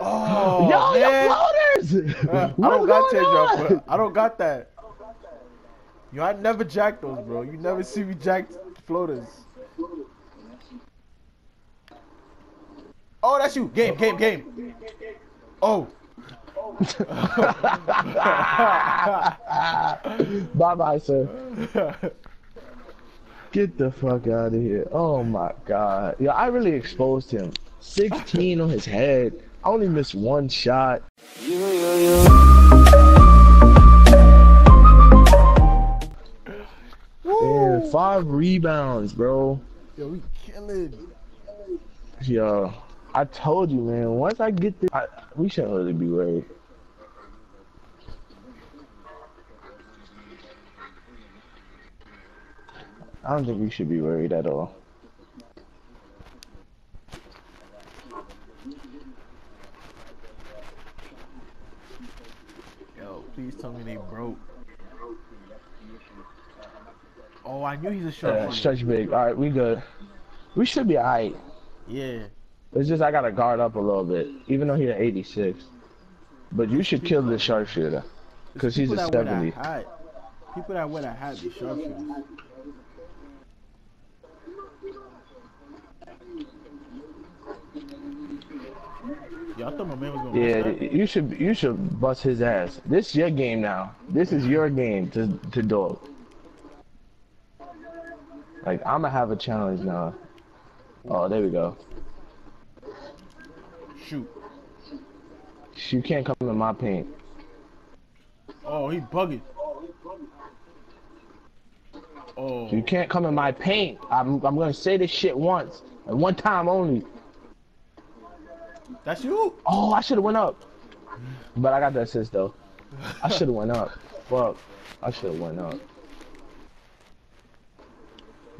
Oh, Yo, man. floaters! Uh, I don't got going teardrop, I don't got that. Yo, I never jack those, bro. You never see me jack floaters. Oh, that's you. Game, game, game. Oh. bye bye, sir. Get the fuck out of here. Oh my god. Yeah, I really exposed him. 16 on his head. I only missed one shot. And five rebounds, bro. Yo, we killing. Yo, I told you, man. Once I get this, I, we shouldn't really be worried. I don't think we should be worried at all. Yo, please tell me they broke. Oh, I knew he's a Uh, sharpshooter. stretch big. All right, we good. We should be alright. Yeah. It's just I gotta guard up a little bit, even though he's an 86. But you should kill the sharpshooter, cause he's a that wear that 70. hat- People that wear that hat be sharpshooters. Thought my man was gonna Yeah, you should you should bust his ass. This is your game now. This is your game to to dog. Like I'ma have a challenge now. Oh, there we go. Shoot. You can't come in my paint. Oh, he bugging. Oh. You can't come in my paint. I'm I'm gonna say this shit once, and one time only. That's you? Oh, I should have went up, but I got the assist though. I should have went up. Fuck, I should have went up.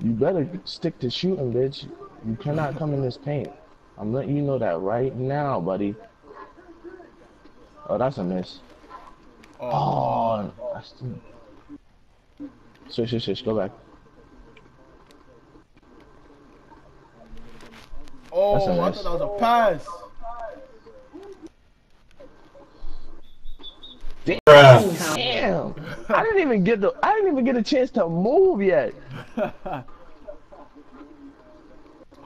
You better stick to shooting, bitch. You cannot come in this paint. I'm letting you know that right now, buddy. Oh, that's a miss. Oh, oh that's switch, switch, switch. Go back. Oh, I thought that was a pass. Damn! I didn't even get the. I didn't even get a chance to move yet.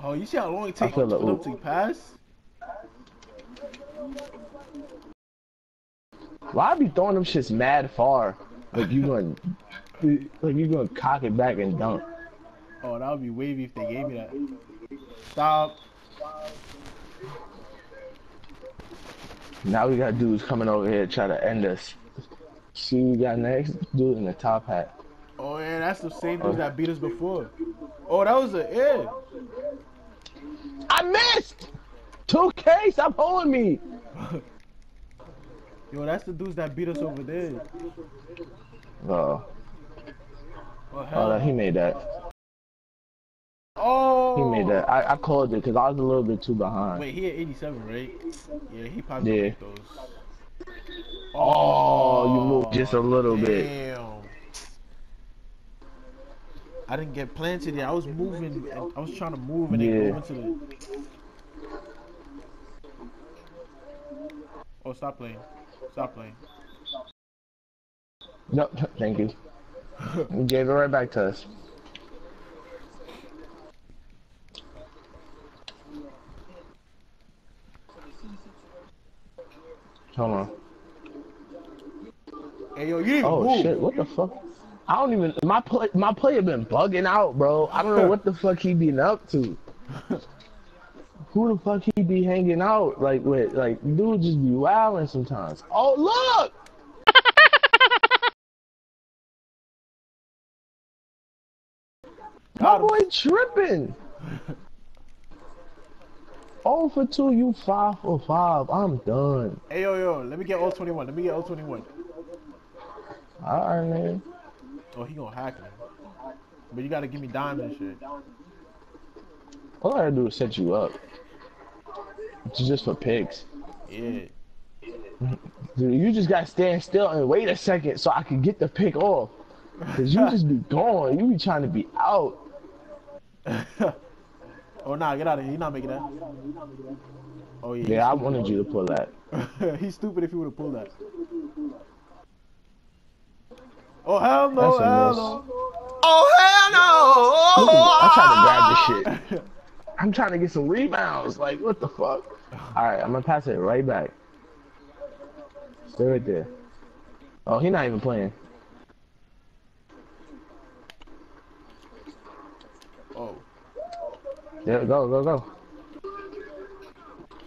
oh, you see how long it takes for the them to pass? Why I be throwing them shits mad far? Like you going, like you to cock it back and dunk. Oh, that would be wavy if they gave me that. Stop. Now we got dudes coming over here try to end us. See we got next? Dude in the top hat. Oh yeah, that's the same Oh. dudes that beat us before. Oh, that was a air. I missed. 2K, stop holding me. Yo, that's the dudes that beat us over there. Oh, Oh, oh hell. oh, he made that. Oh. He made that. I, I called it because I was a little bit too behind. Wait, he at 87, right? Yeah, he probably Yeah. those. Oh, you moved oh, just a little bit. Damn. I didn't get planted yet. I was moving. and I was trying to move and then Yeah. go into the. Oh, stop playing. Stop playing. No, thank you. You gave it right back to us. Hold on. Hey, yo, you didn't Oh move. shit! What the fuck? I don't even. My play. My player been bugging out, bro. I don't know what the fuck he been up to. Who the fuck he be hanging out like with? Like dude just be wilding sometimes. Oh look! My boy tripping. Oh for two, you five for five. I'm done. Hey, yo, yo, let me get all 21. Let me get all 21. Alright, man. Oh, he gonna hack me. But you gotta give me dimes and shit. All I gotta do is set you up. It's just for pigs. Yeah. Dude, you just gotta stand still and wait a second so I can get the pick off. Cause you just be going. You be trying to be out. oh, nah, get out of here. You're not making that. Oh yeah. Yeah, I wanted you to pull that. he's, he's stupid if he would have pulled that. Oh hell no! That's hell miss. no! Oh hell no! at. I'm trying to grab this shit. I'm trying to get some rebounds. Like, what the fuck? All right, I'm gonna pass it right back. Stay right there. Oh, he not even playing. Oh. Yeah, go, go, go.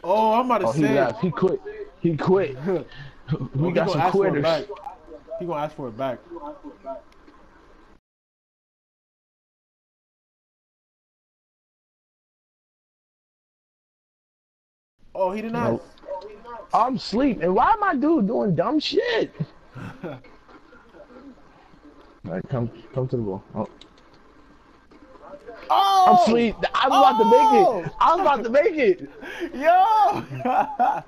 Oh, I'm about to Oh, he say. left. He quit. He quit. Oh, We he got some ask for it quitters. He gonna ask for it back. Oh, he didn't Nope. I'm sleep. And why am I dude doing dumb shit? All right, come, come to the ball. Oh, Oh, I'm sweet. I was about to make it. Oh! I was about to make it. Yo!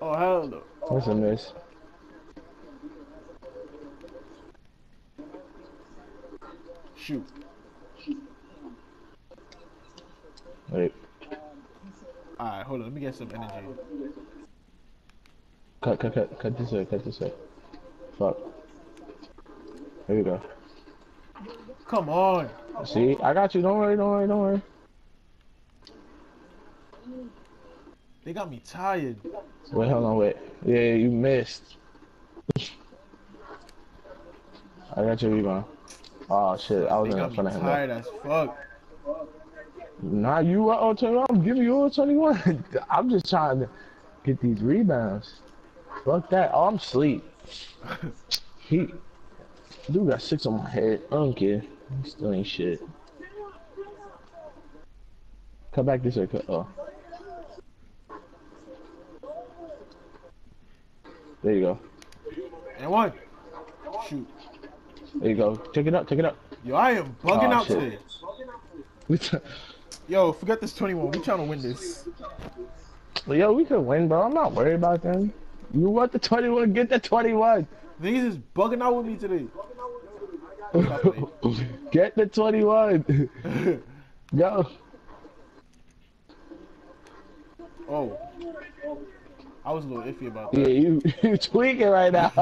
oh hell no! That's a miss. Shoot. Wait, All right, hold on. Let me get some energy. cut, cut, cut, cut this way, cut this way. Fuck. Here you go. Come on. See, I got you. Don't worry, don't worry, don't worry. They got me tired. Wait, hold on, wait. Yeah, you missed. I got your rebound. Oh shit, I was They in front of him. tired as fuck. Nah, you are all 21. I'm giving you all 21. I'm just trying to get these rebounds. Fuck that. Oh, I'm sleep. He, dude got six on my head. I don't care. He still ain't shit. Come back this way. cut- Oh. There you go. And one. Shoot. There you go. Take it up. Take it up. Yo, I am bugging Oh, out shit. today. Yo, forget this 21. We trying to win this. Yo, we could win, bro. I'm not worried about them. You want the 21? Get the 21. Niggas is bugging out with me today. Get the 21. Yo. oh. I was a little iffy about that. Yeah, you you tweaking right now.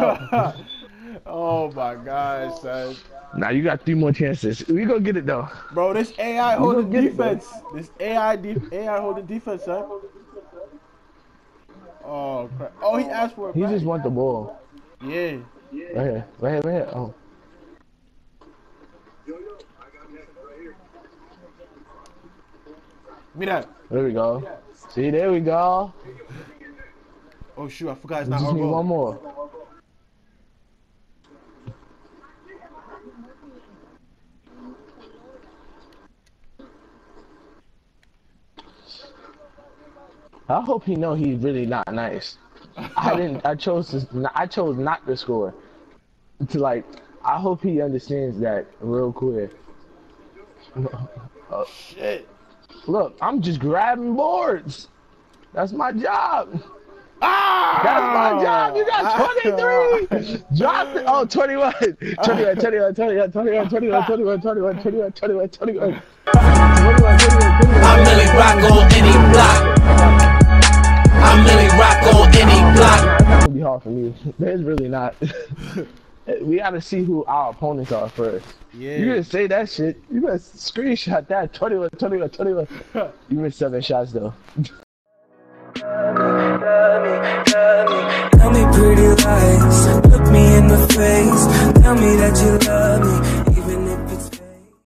oh my gosh, son. now you got three more chances. We gonna get it though. Bro, this AI holding get it, defense. This AI de- AI holding defense, son. Oh crap. Oh, he asked for it. He back. just want the ball. Yeah. Right here, right here, right here. Oh, Give me that. there we go. See, there we go. Oh shoot, I forgot it's not just our need goal. one more. I hope he know he's really not nice. I didn't. I chose to. I chose not to score. To like, I hope he understands that real quick. Shit. Look, I'm just grabbing boards. That's my job. Ah! That's my job. You got 23. Drop it. Oh, 21. 21, 21, 21, 21, 21, 21, 21, 21, 21, 21. 21, 21, 21. I really rock on any block. I rock on any block. Would be hard for me. It's really not. we gotta see who our opponents are first. Yeah. You gonna say that shit? You better screenshot that. 21, 21, 21. you missed seven shots though. Tell me pretty lies, look me in the face, tell me that you love me